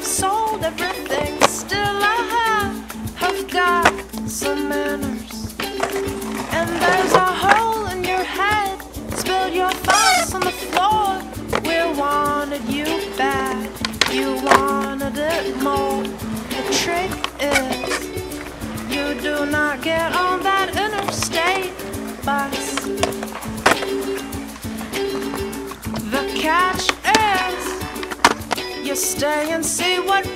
have sold everything, still I have, have got some manners. And there's a hole in your head, spilled your thoughts on the floor. We wanted you back, you wanted it more. The trick is, you do not get on that interstate bus. The catch you stay and see what